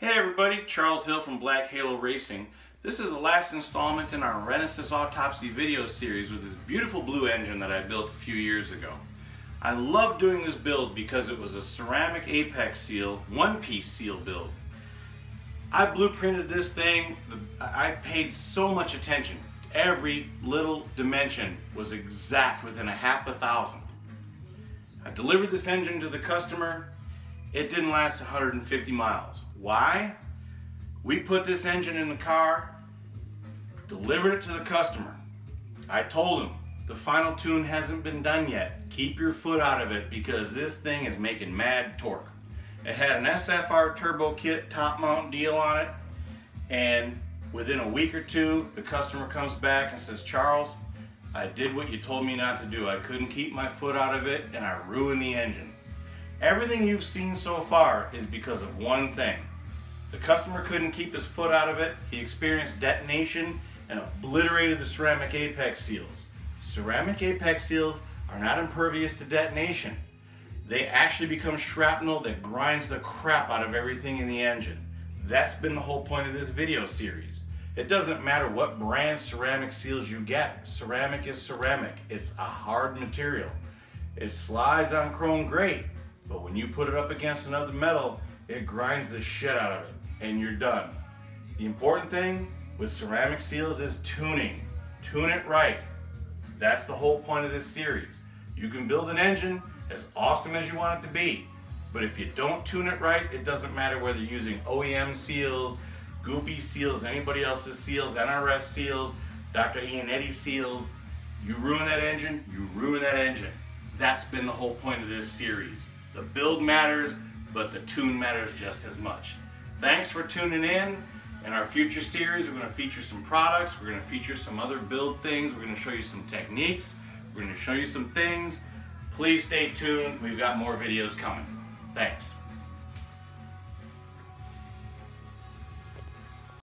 Hey everybody, Charles Hill from Black Halo Racing. This is the last installment in our Renesis Autopsy video series with this beautiful blue engine that I built a few years ago. I love doing this build because it was a ceramic apex seal, one-piece seal build. I blueprinted this thing, I paid so much attention. Every little dimension was exact within a half a thousand. I delivered this engine to the customer. It didn't last 150 miles. Why? We put this engine in the car, delivered it to the customer. I told him, the final tune hasn't been done yet. Keep your foot out of it because this thing is making mad torque. It had an SFR turbo kit top mount deal on it and within a week or two the customer comes back and says, Charles, I did what you told me not to do. I couldn't keep my foot out of it and I ruined the engine. Everything you've seen so far is because of one thing. The customer couldn't keep his foot out of it. He experienced detonation and obliterated the ceramic apex seals. Ceramic apex seals are not impervious to detonation. They actually become shrapnel that grinds the crap out of everything in the engine. That's been the whole point of this video series. It doesn't matter what brand ceramic seals you get. Ceramic is ceramic. It's a hard material. It slides on chrome great, but when you put it up against another metal, it grinds the shit out of it and you're done. The important thing with ceramic seals is tuning. Tune it right. That's the whole point of this series. You can build an engine as awesome as you want it to be, but if you don't tune it right, it doesn't matter whether you're using OEM seals, Goopy seals, anybody else's seals, NRS seals, Dr. Ianetti seals, you ruin that engine, you ruin that engine. That's been the whole point of this series. The build matters, but the tune matters just as much. Thanks for tuning in. In our future series, we're going to feature some products, we're going to feature some other build things, we're going to show you some techniques, we're to show you some things. Please stay tuned, we've got more videos coming. Thanks.